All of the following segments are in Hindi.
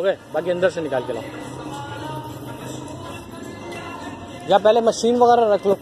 ओके बाकी अंदर से निकाल के लाओ। या पहले मशीन वगैरह रख लो।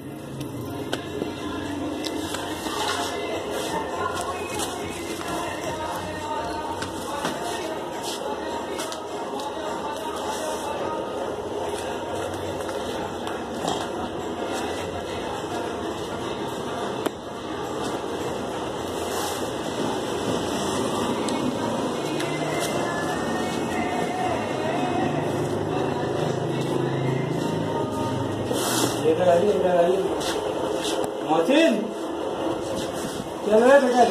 इधर आइए इधर आइए मोहसिन चल रहे बेटा